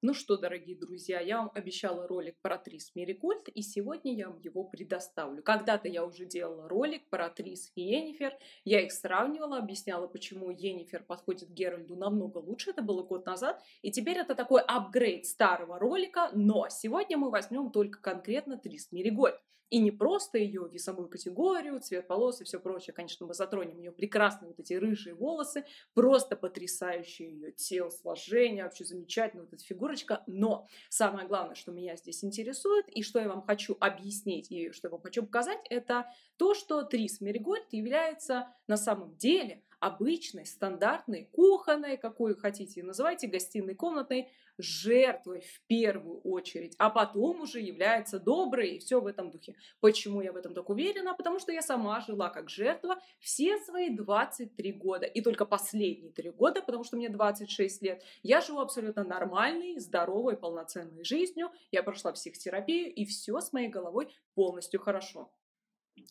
Ну что, дорогие друзья, я вам обещала ролик про Трис Мерикольд, и сегодня я вам его предоставлю. Когда-то я уже делала ролик про Трис и Енифер, я их сравнивала, объясняла, почему Енифер подходит Геральду намного лучше, это было год назад, и теперь это такой апгрейд старого ролика, но сегодня мы возьмем только конкретно Трис Меригольд. И не просто ее весовую категорию, цвет волос и все прочее. Конечно, мы затронем ее прекрасные вот эти рыжие волосы, просто потрясающее ее тело, сложение, вообще замечательно вот эта фигурочка. Но самое главное, что меня здесь интересует и что я вам хочу объяснить и что я вам хочу показать, это то, что Трис Меригольд является на самом деле обычной, стандартной, кухонной, какой хотите называйте, гостиной, комнатной, жертвой в первую очередь, а потом уже является доброй и все в этом духе. Почему я в этом так уверена? Потому что я сама жила как жертва все свои 23 года. И только последние 3 года, потому что мне 26 лет, я живу абсолютно нормальной, здоровой, полноценной жизнью. Я прошла психотерапию, и все с моей головой полностью хорошо.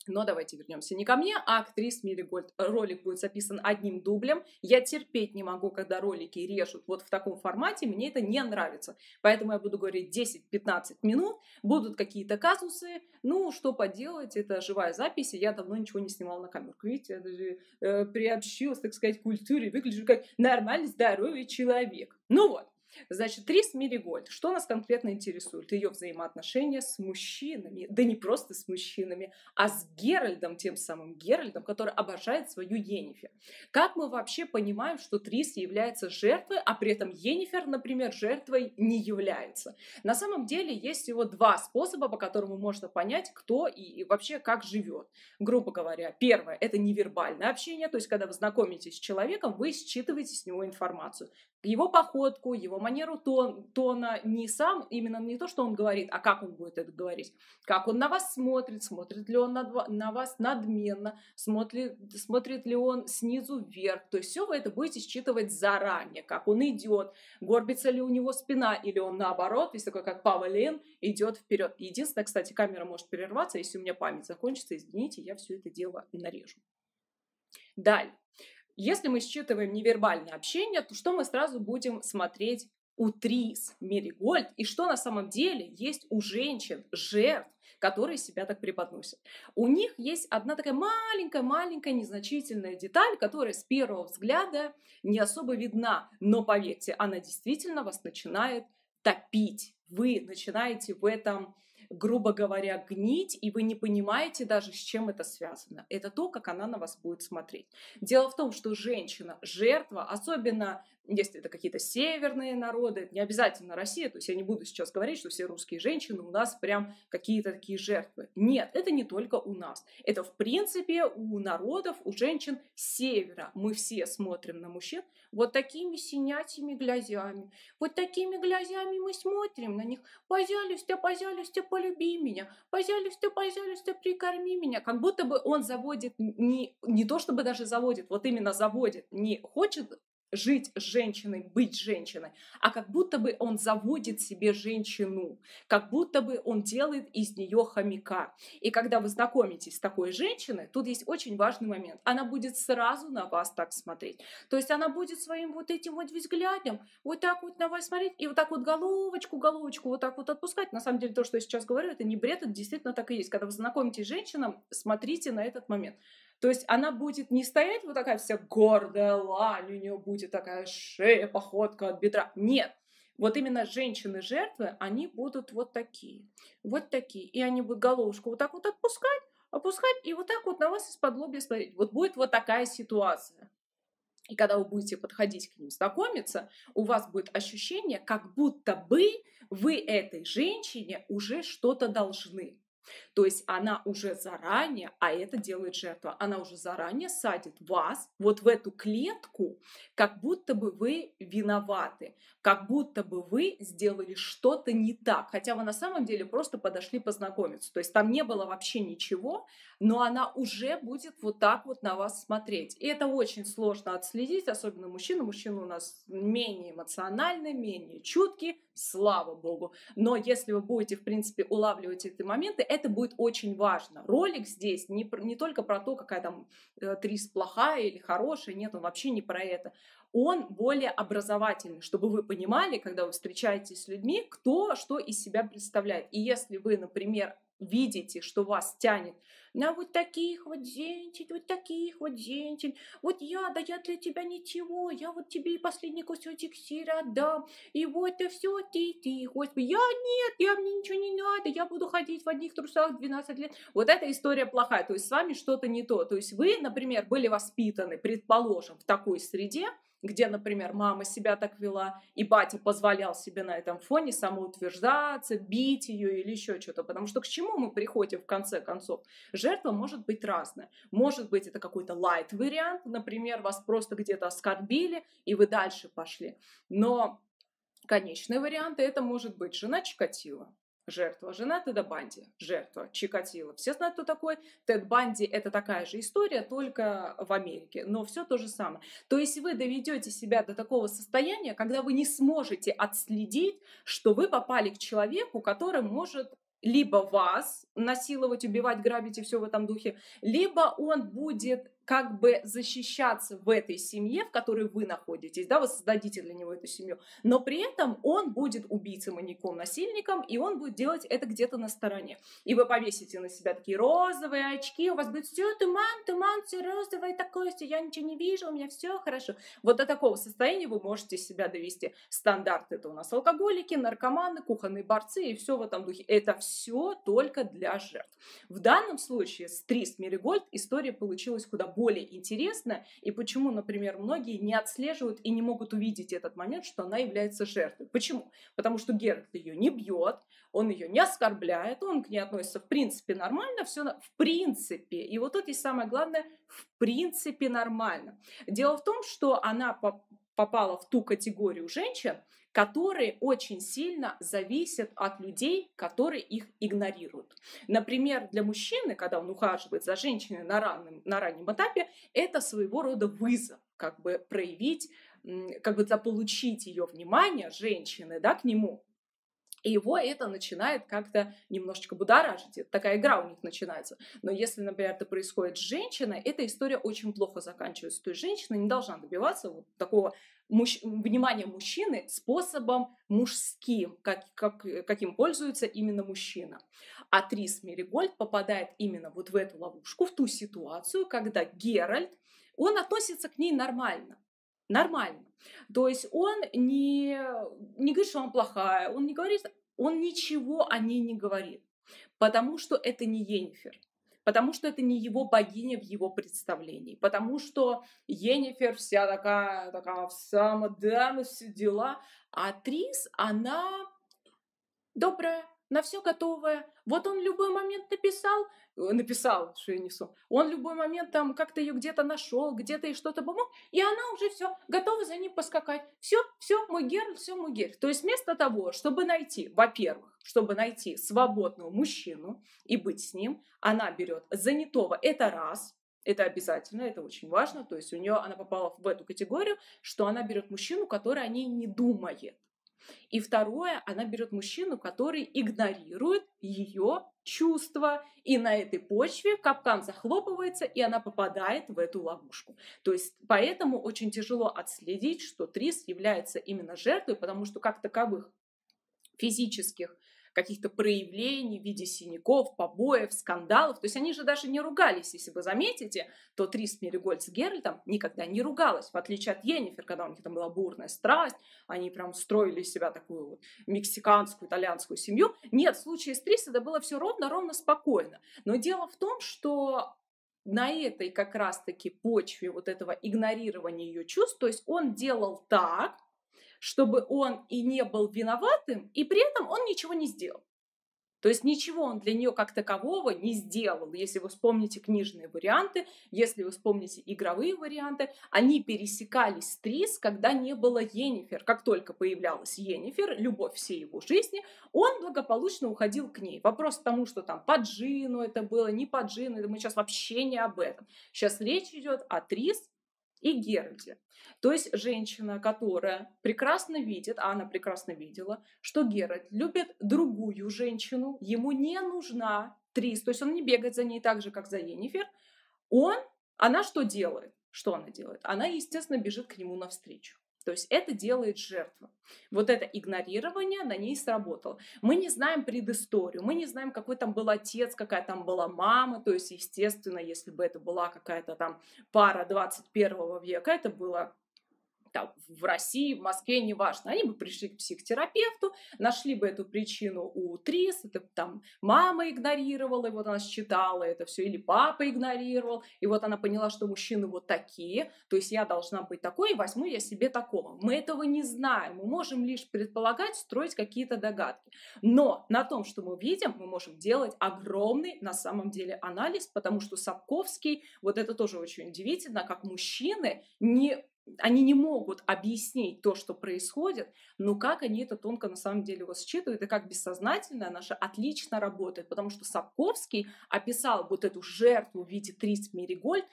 Но давайте вернемся не ко мне, а актрис Милли Гольд. Ролик будет записан одним дублем. Я терпеть не могу, когда ролики режут вот в таком формате. Мне это не нравится. Поэтому я буду говорить 10-15 минут. Будут какие-то казусы. Ну, что поделать, это живая запись. И я давно ничего не снимала на камеру. Видите, я даже э, приобщилась, так сказать, к культуре. Выгляжу как нормальный, здоровый человек. Ну вот. Значит, Трис Меригольд. Что нас конкретно интересует? Ее взаимоотношения с мужчинами. Да не просто с мужчинами, а с Геральдом, тем самым Геральдом, который обожает свою Енифер. Как мы вообще понимаем, что Трис является жертвой, а при этом Енифер, например, жертвой не является? На самом деле есть всего два способа, по которым можно понять, кто и вообще как живет. Грубо говоря, первое – это невербальное общение, то есть когда вы знакомитесь с человеком, вы считываете с него информацию его походку, его манеру тон, тона, не сам, именно не то, что он говорит, а как он будет это говорить. Как он на вас смотрит, смотрит ли он на, на вас надменно, смотрит, смотрит ли он снизу вверх. То есть все вы это будете считывать заранее, как он идет, горбится ли у него спина, или он наоборот, весь такой, как павлин, идет вперед. Единственное, кстати, камера может прерваться, если у меня память закончится, извините, я все это дело нарежу. Далее. Если мы считываем невербальное общение, то что мы сразу будем смотреть у Трис, Меригольд, и что на самом деле есть у женщин, жертв, которые себя так преподносят. У них есть одна такая маленькая-маленькая незначительная деталь, которая с первого взгляда не особо видна, но поверьте, она действительно вас начинает топить. Вы начинаете в этом грубо говоря, гнить, и вы не понимаете даже, с чем это связано. Это то, как она на вас будет смотреть. Дело в том, что женщина, жертва, особенно если это какие-то северные народы, не обязательно Россия, то есть я не буду сейчас говорить, что все русские женщины у нас прям какие-то такие жертвы. Нет, это не только у нас. Это в принципе у народов, у женщин севера. Мы все смотрим на мужчин вот такими синятими глазями. Вот такими глазями мы смотрим на них. Пожалуйста, пожалуйста, полюби меня. Пожалуйста, пожалуйста, прикорми меня. Как будто бы он заводит, не, не то чтобы даже заводит, вот именно заводит, не хочет жить с женщиной, быть женщиной, а как будто бы он заводит себе женщину, как будто бы он делает из нее хомяка. И когда вы знакомитесь с такой женщиной, тут есть очень важный момент. Она будет сразу на вас так смотреть. То есть она будет своим вот этим вот взглядом вот так вот на вас смотреть и вот так вот головочку, головочку вот так вот отпускать. На самом деле то, что я сейчас говорю, это не бред, это действительно так и есть. Когда вы знакомитесь с женщиной, смотрите на этот момент. То есть она будет не стоять вот такая вся гордая лань, у нее будет такая шея, походка от бедра. Нет. Вот именно женщины-жертвы, они будут вот такие. Вот такие. И они будут головушку вот так вот отпускать, опускать и вот так вот на вас из-под лобья смотреть. Вот будет вот такая ситуация. И когда вы будете подходить к ним, знакомиться, у вас будет ощущение, как будто бы вы этой женщине уже что-то должны. То есть она уже заранее, а это делает жертва, она уже заранее садит вас вот в эту клетку, как будто бы вы виноваты, как будто бы вы сделали что-то не так, хотя вы на самом деле просто подошли познакомиться. То есть там не было вообще ничего, но она уже будет вот так вот на вас смотреть. И это очень сложно отследить, особенно мужчины. Мужчины у нас менее эмоциональны, менее чуткие, слава богу. Но если вы будете, в принципе, улавливать эти моменты, это будет очень важно. Ролик здесь не, не только про то, какая там э, Трис плохая или хорошая, нет, он вообще не про это. Он более образовательный, чтобы вы понимали, когда вы встречаетесь с людьми, кто что из себя представляет. И если вы, например, видите, что вас тянет на вот таких вот женщин, вот таких вот женщин, вот я, да я для тебя ничего, я вот тебе и последний кусочек сыра отдам, и вот это все ты, ты, господи, я нет, я мне ничего не надо, я буду ходить в одних трусах 12 лет. Вот эта история плохая, то есть с вами что-то не то. То есть вы, например, были воспитаны, предположим, в такой среде, где, например, мама себя так вела, и батя позволял себе на этом фоне самоутверждаться, бить ее или еще что-то. Потому что к чему мы приходим в конце концов? Жертва может быть разная. Может быть, это какой-то light вариант, например, вас просто где-то оскорбили, и вы дальше пошли. Но конечный вариант это может быть жена Чикатила, жертва. Жена Теда Банди, жертва. Чикатило. Все знают, кто такой. Тед Банди – это такая же история, только в Америке. Но все то же самое. То есть вы доведете себя до такого состояния, когда вы не сможете отследить, что вы попали к человеку, который может либо вас насиловать, убивать, грабить и все в этом духе, либо он будет как бы защищаться в этой семье, в которой вы находитесь, да, вы создадите для него эту семью, но при этом он будет убийцей, маньяком, насильником, и он будет делать это где-то на стороне. И вы повесите на себя такие розовые очки, у вас будет все туман, туман, все розовое такое, все, я ничего не вижу, у меня все хорошо. Вот до такого состояния вы можете себя довести. Стандарт это у нас алкоголики, наркоманы, кухонные борцы и все в этом духе. Это все только для жертв. В данном случае с Трис Меригольд история получилась куда более интересно, и почему, например, многие не отслеживают и не могут увидеть этот момент, что она является жертвой. Почему? Потому что Геральт ее не бьет, он ее не оскорбляет, он к ней относится в принципе нормально, все в принципе. И вот тут есть самое главное, в принципе нормально. Дело в том, что она попала в ту категорию женщин, которые очень сильно зависят от людей, которые их игнорируют. Например, для мужчины, когда он ухаживает за женщиной на раннем, на раннем этапе, это своего рода вызов, как бы проявить, как бы заполучить ее внимание женщины да, к нему. И его это начинает как-то немножечко будоражить. Такая игра у них начинается. Но если, например, это происходит с женщиной, эта история очень плохо заканчивается. То есть женщина не должна добиваться вот такого муж... внимания мужчины способом мужским, как, как, каким пользуется именно мужчина. А Трис Меригольд попадает именно вот в эту ловушку, в ту ситуацию, когда Геральт, он относится к ней нормально нормально. То есть он не, не говорит, что она плохая, он не говорит, он ничего о ней не говорит, потому что это не Енифер, потому что это не его богиня в его представлении, потому что Енифер вся такая, такая вся мадам, все дела, а Трис, она добрая, на все готовое. Вот он любой момент написал, э, написал, что я несу. Он любой момент там как-то ее где-то нашел, где-то и что-то помог, и она уже все готова за ним поскакать. Все, все, мой гер, все, мой гер. То есть вместо того, чтобы найти, во-первых, чтобы найти свободного мужчину и быть с ним, она берет занятого. Это раз, это обязательно, это очень важно. То есть у нее она попала в эту категорию, что она берет мужчину, который о ней не думает. И второе, она берет мужчину, который игнорирует ее чувства, и на этой почве капкан захлопывается, и она попадает в эту ловушку. То есть поэтому очень тяжело отследить, что Трис является именно жертвой, потому что как таковых физических каких-то проявлений в виде синяков, побоев, скандалов. То есть они же даже не ругались, если вы заметите, то Трис Меригольд с Геральтом никогда не ругалась, в отличие от Йеннифер, когда у них там была бурная страсть, они прям строили из себя такую вот мексиканскую, итальянскую семью. Нет, в случае с Трис это было все ровно-ровно спокойно. Но дело в том, что на этой как раз-таки почве вот этого игнорирования ее чувств, то есть он делал так, чтобы он и не был виноватым, и при этом он ничего не сделал. То есть ничего он для нее как такового не сделал. Если вы вспомните книжные варианты, если вы вспомните игровые варианты, они пересекались с Трис, когда не было Енифер. Как только появлялась Енифер, любовь всей его жизни, он благополучно уходил к ней. Вопрос к тому, что там по Джину это было, не по Джину, мы сейчас вообще не об этом. Сейчас речь идет о Трис и Геральде. То есть женщина, которая прекрасно видит, а она прекрасно видела, что Геральт любит другую женщину, ему не нужна Трис, то есть он не бегает за ней так же, как за Енифер, он, она что делает? Что она делает? Она, естественно, бежит к нему навстречу. То есть это делает жертва. Вот это игнорирование на ней сработало. Мы не знаем предысторию, мы не знаем, какой там был отец, какая там была мама. То есть, естественно, если бы это была какая-то там пара 21 века, это было там, в России, в Москве, неважно, они бы пришли к психотерапевту, нашли бы эту причину у Трис, это там мама игнорировала, и вот она считала это все, или папа игнорировал, и вот она поняла, что мужчины вот такие, то есть я должна быть такой, и возьму я себе такого. Мы этого не знаем, мы можем лишь предполагать, строить какие-то догадки. Но на том, что мы видим, мы можем делать огромный на самом деле анализ, потому что Сапковский, вот это тоже очень удивительно, как мужчины не они не могут объяснить то, что происходит, но как они это тонко на самом деле его считывают, и как бессознательное наше отлично работает, потому что Сапковский описал вот эту жертву в виде Трис Меригольд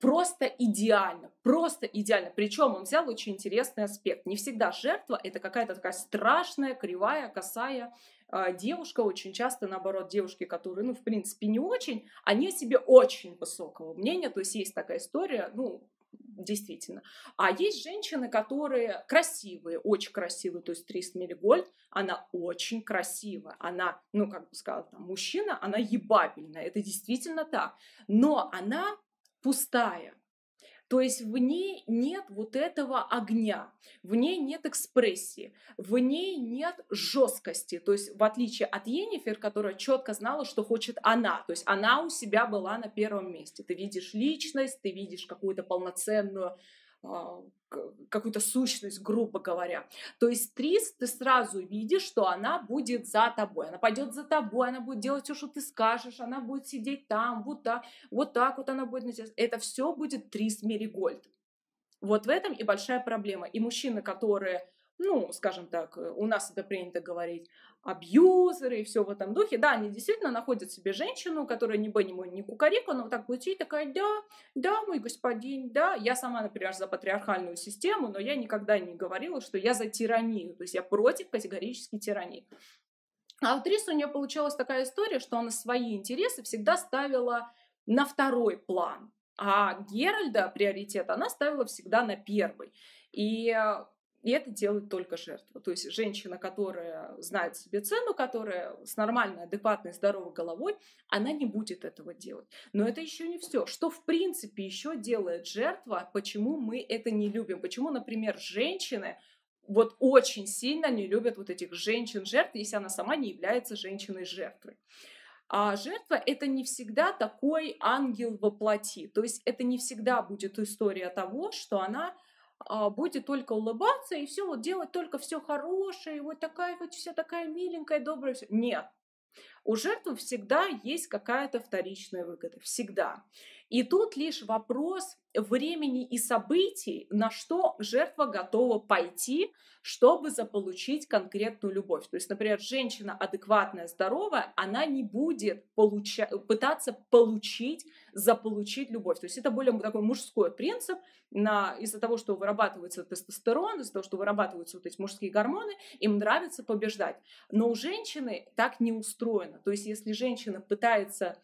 просто идеально, просто идеально. Причем он взял очень интересный аспект. Не всегда жертва это какая-то такая страшная, кривая, косая э, девушка. Очень часто, наоборот, девушки, которые, ну, в принципе, не очень, они о себе очень высокого мнения. То есть есть такая история, ну, действительно. А есть женщины, которые красивые, очень красивые, то есть Трис Мелигольд, она очень красивая, она, ну, как бы сказала, там, мужчина, она ебабельная, это действительно так, но она пустая, то есть в ней нет вот этого огня, в ней нет экспрессии, в ней нет жесткости. То есть в отличие от Енифер, которая четко знала, что хочет она. То есть она у себя была на первом месте. Ты видишь личность, ты видишь какую-то полноценную какую-то сущность, грубо говоря. То есть Трис, ты сразу видишь, что она будет за тобой, она пойдет за тобой, она будет делать все, что ты скажешь, она будет сидеть там, вот так, вот так вот она будет. Это все будет Трис Меригольд. Вот в этом и большая проблема. И мужчины, которые ну, скажем так, э, у нас это принято говорить, абьюзеры и все в этом духе. Да, они действительно находят себе женщину, которая не бы, не кукарека, но вот так будет сидеть, такая, да, да, мой господин, да. Я сама, например, за патриархальную систему, но я никогда не говорила, что я за тиранию, то есть я против категорически тирании. А у Трис у нее получалась такая история, что она свои интересы всегда ставила на второй план, а Геральда приоритет она ставила всегда на первый. И э, и это делает только жертва. То есть женщина, которая знает себе цену, которая с нормальной, адекватной, здоровой головой, она не будет этого делать. Но это еще не все. Что в принципе еще делает жертва, почему мы это не любим? Почему, например, женщины вот очень сильно не любят вот этих женщин-жертв, если она сама не является женщиной-жертвой. А жертва — это не всегда такой ангел во плоти. То есть это не всегда будет история того, что она будет только улыбаться и все вот делать только все хорошее, и вот такая вот вся такая миленькая, добрая. Нет. У жертвы всегда есть какая-то вторичная выгода. Всегда. И тут лишь вопрос времени и событий, на что жертва готова пойти, чтобы заполучить конкретную любовь. То есть, например, женщина адекватная, здоровая, она не будет получа- пытаться получить, заполучить любовь. То есть это более такой мужской принцип. На, из-за того, что вырабатывается тестостерон, из-за того, что вырабатываются вот эти мужские гормоны, им нравится побеждать. Но у женщины так не устроено. То есть если женщина пытается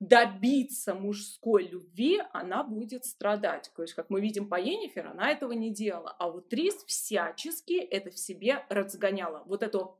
добиться мужской любви, она будет страдать. То есть, как мы видим по Енифер, она этого не делала. А вот Трис всячески это в себе разгоняла. Вот это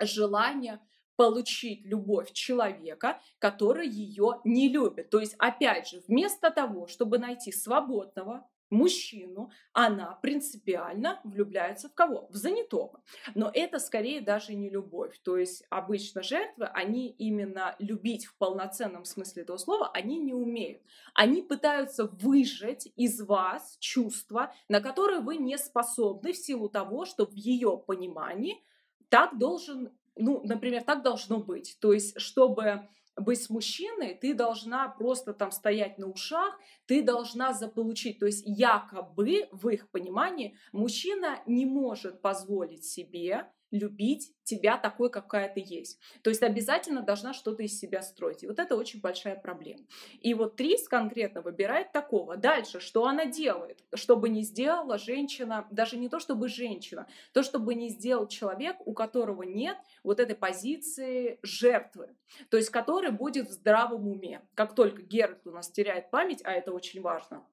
желание получить любовь человека, который ее не любит. То есть, опять же, вместо того, чтобы найти свободного, мужчину, она принципиально влюбляется в кого? В занятого. Но это скорее даже не любовь. То есть обычно жертвы, они именно любить в полноценном смысле этого слова, они не умеют. Они пытаются выжать из вас чувства, на которые вы не способны в силу того, что в ее понимании так должен, ну, например, так должно быть. То есть, чтобы быть с мужчиной, ты должна просто там стоять на ушах, ты должна заполучить. То есть якобы в их понимании мужчина не может позволить себе любить тебя такой, какая ты есть. То есть обязательно должна что-то из себя строить. И вот это очень большая проблема. И вот Трис конкретно выбирает такого. Дальше, что она делает? Чтобы не сделала женщина, даже не то чтобы женщина, то, чтобы не сделал человек, у которого нет вот этой позиции жертвы. То есть который будет в здравом уме. Как только Геральт у нас теряет память, а это очень важно,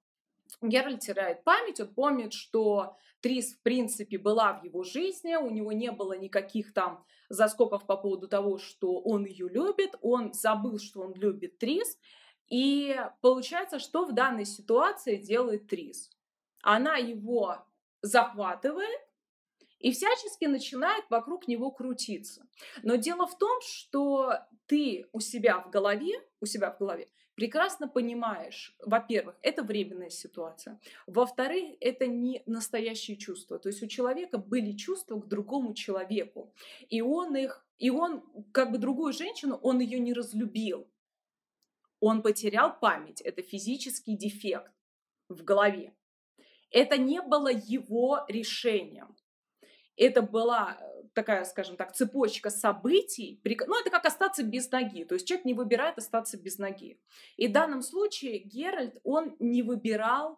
Геральт теряет память, он помнит, что Трис, в принципе, была в его жизни, у него не было никаких там заскоков по поводу того, что он ее любит, он забыл, что он любит Трис, и получается, что в данной ситуации делает Трис? Она его захватывает и всячески начинает вокруг него крутиться. Но дело в том, что ты у себя в голове, у себя в голове прекрасно понимаешь, во-первых, это временная ситуация, во-вторых, это не настоящие чувства. То есть у человека были чувства к другому человеку, и он их, и он как бы другую женщину, он ее не разлюбил, он потерял память, это физический дефект в голове. Это не было его решением это была э, такая, скажем так, цепочка событий, ну, это как остаться без ноги, то есть человек не выбирает остаться без ноги. И в данном случае Геральт, он не выбирал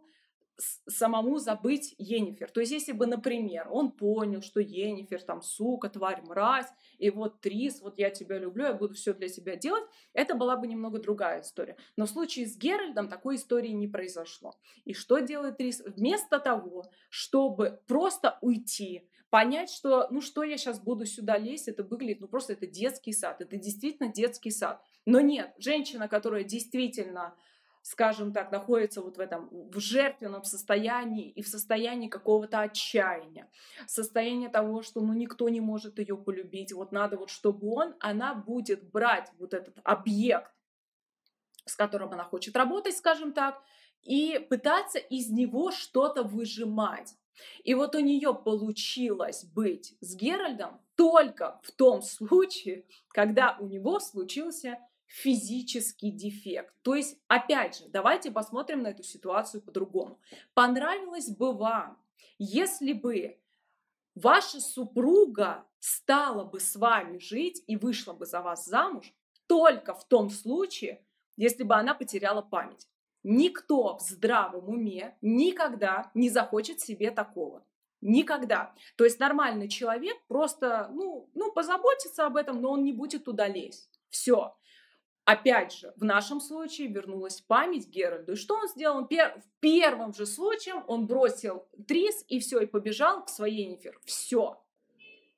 самому забыть Енифер. То есть, если бы, например, он понял, что Енифер там сука, тварь, мразь, и вот Трис, вот я тебя люблю, я буду все для тебя делать, это была бы немного другая история. Но в случае с Геральдом такой истории не произошло. И что делает Трис? Вместо того, чтобы просто уйти, понять, что, ну что я сейчас буду сюда лезть, это выглядит, ну просто это детский сад, это действительно детский сад. Но нет, женщина, которая действительно скажем так, находится вот в этом, в жертвенном состоянии и в состоянии какого-то отчаяния, состояние того, что ну никто не может ее полюбить, вот надо вот чтобы он, она будет брать вот этот объект, с которым она хочет работать, скажем так, и пытаться из него что-то выжимать. И вот у нее получилось быть с Геральдом только в том случае, когда у него случился физический дефект. То есть, опять же, давайте посмотрим на эту ситуацию по-другому. Понравилось бы вам, если бы ваша супруга стала бы с вами жить и вышла бы за вас замуж только в том случае, если бы она потеряла память. Никто в здравом уме никогда не захочет себе такого. Никогда. То есть нормальный человек просто, ну, ну, позаботится об этом, но он не будет туда лезть. Все. Опять же, в нашем случае вернулась память Геральду. И что он сделал? В первом же случае он бросил Трис и все, и побежал к своей Нефер. Все.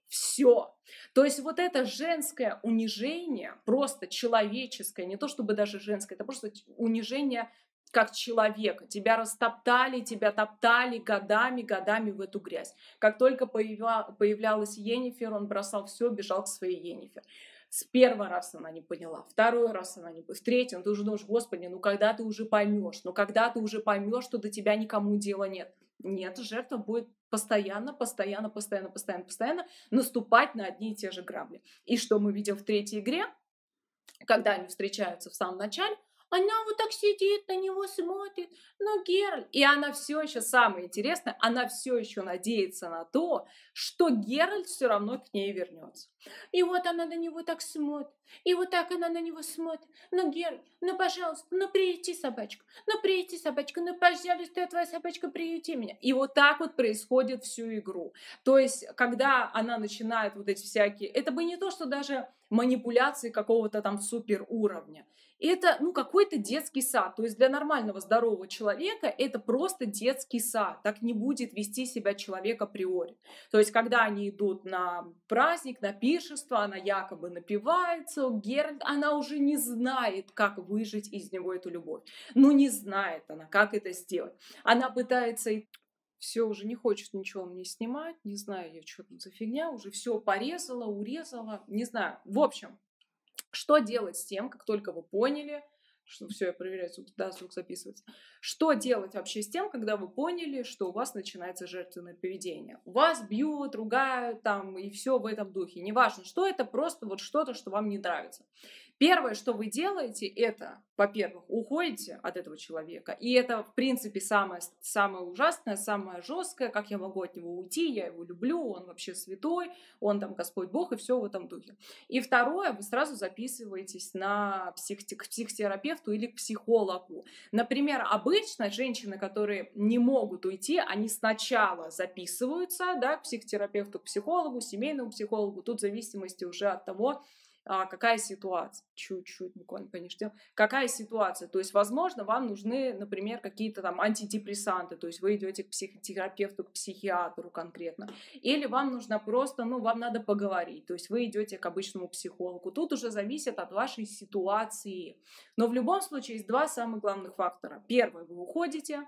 Все. То есть вот это женское унижение, просто человеческое, не то чтобы даже женское, это просто унижение как человека. Тебя растоптали, тебя топтали годами, годами в эту грязь. Как только появля... появлялась Енифер, он бросал все, бежал к своей Енифер. С первого раза она не поняла, второй раз она не поняла, в третьем ты уже думаешь, господи, ну когда ты уже поймешь, ну когда ты уже поймешь, что до тебя никому дела нет. Нет, жертва будет постоянно, постоянно, постоянно, постоянно, постоянно наступать на одни и те же грабли. И что мы видим в третьей игре, когда они встречаются в самом начале, она вот так сидит, на него смотрит, ну Геральт. И она все еще, самое интересное, она все еще надеется на то, что Геральт все равно к ней вернется. И вот она на него так смотрит, и вот так она на него смотрит. Ну, Геральт, ну, пожалуйста, ну, приюти собачку, ну, приюти собачку, ну, пожалуйста, твоя собачка, приюти меня. И вот так вот происходит всю игру. То есть, когда она начинает вот эти всякие, это бы не то, что даже манипуляции какого-то там супер уровня это ну, какой-то детский сад. То есть для нормального здорового человека это просто детский сад. Так не будет вести себя человек априори. То есть когда они идут на праздник, на пиршество, она якобы напивается, Геральт, она уже не знает, как выжить из него эту любовь. Ну не знает она, как это сделать. Она пытается все, уже не хочет ничего мне снимать, не знаю я, что там за фигня, уже все порезала, урезала, не знаю. В общем, что делать с тем, как только вы поняли, что все, я проверяю, звук, да, звук записывается. Что делать вообще с тем, когда вы поняли, что у вас начинается жертвенное поведение? Вас бьют, ругают там и все в этом духе. Неважно, что это, просто вот что-то, что вам не нравится. Первое, что вы делаете, это, во-первых, уходите от этого человека. И это, в принципе, самое, самое ужасное, самое жесткое, как я могу от него уйти, я его люблю, он вообще святой, он там Господь Бог и все в этом духе. И второе, вы сразу записываетесь на псих, к психотерапевту или к психологу. Например, обычно женщины, которые не могут уйти, они сначала записываются да, к психотерапевту, к психологу, семейному психологу, тут в зависимости уже от того, а, какая ситуация, чуть-чуть буквально понижьте, какая ситуация, то есть, возможно, вам нужны, например, какие-то там антидепрессанты, то есть вы идете к психотерапевту, к психиатру конкретно, или вам нужно просто, ну, вам надо поговорить, то есть вы идете к обычному психологу, тут уже зависит от вашей ситуации, но в любом случае есть два самых главных фактора. Первый, вы уходите,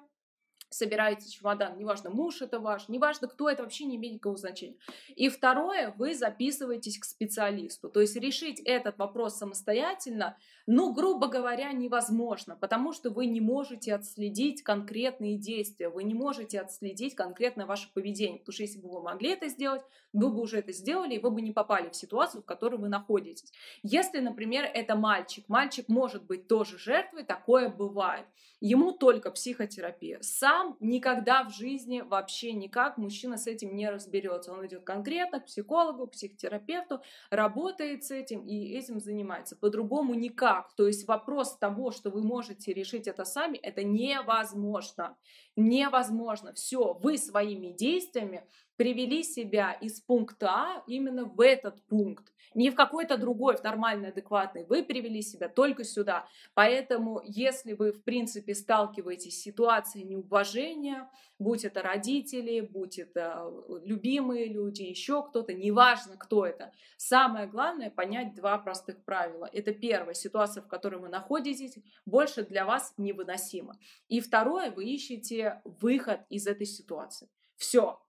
собираете чемодан, неважно, муж это ваш, неважно, кто это, вообще не имеет никакого значения. И второе, вы записываетесь к специалисту. То есть решить этот вопрос самостоятельно, ну, грубо говоря, невозможно, потому что вы не можете отследить конкретные действия, вы не можете отследить конкретно ваше поведение, потому что если бы вы могли это сделать, вы бы уже это сделали, и вы бы не попали в ситуацию, в которой вы находитесь. Если, например, это мальчик, мальчик может быть тоже жертвой, такое бывает. Ему только психотерапия. Сам никогда в жизни вообще никак мужчина с этим не разберется. Он идет конкретно к психологу, к психотерапевту, работает с этим и этим занимается. По-другому никак. То есть вопрос того, что вы можете решить это сами, это невозможно. Невозможно. Все, вы своими действиями привели себя из пункта А именно в этот пункт, не в какой-то другой, в нормальный, адекватный. Вы привели себя только сюда. Поэтому, если вы, в принципе, сталкиваетесь с ситуацией неуважения, будь это родители, будь это э, любимые люди, еще кто-то, неважно, кто это, самое главное понять два простых правила. Это первое, ситуация, в которой вы находитесь, больше для вас невыносима. И второе, вы ищете выход из этой ситуации. Все,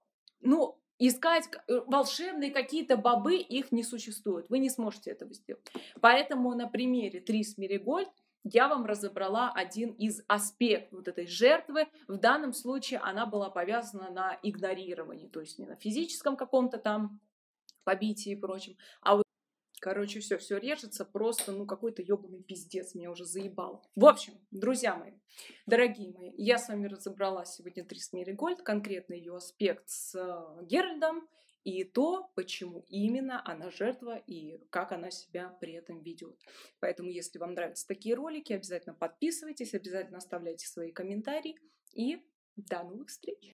ну, искать э, волшебные какие-то бобы, их не существует. Вы не сможете этого сделать. Поэтому на примере Трис Меригольд я вам разобрала один из аспектов вот этой жертвы. В данном случае она была повязана на игнорировании, то есть не на физическом каком-то там побитии и прочем, а вот Короче, все, все режется, просто, ну, какой-то ебаный пиздец, меня уже заебал. В общем, друзья мои, дорогие мои, я с вами разобрала сегодня Трис Меригольд, конкретно ее аспект с э, Геральдом, и то, почему именно она жертва и как она себя при этом ведет. Поэтому, если вам нравятся такие ролики, обязательно подписывайтесь, обязательно оставляйте свои комментарии и до новых встреч!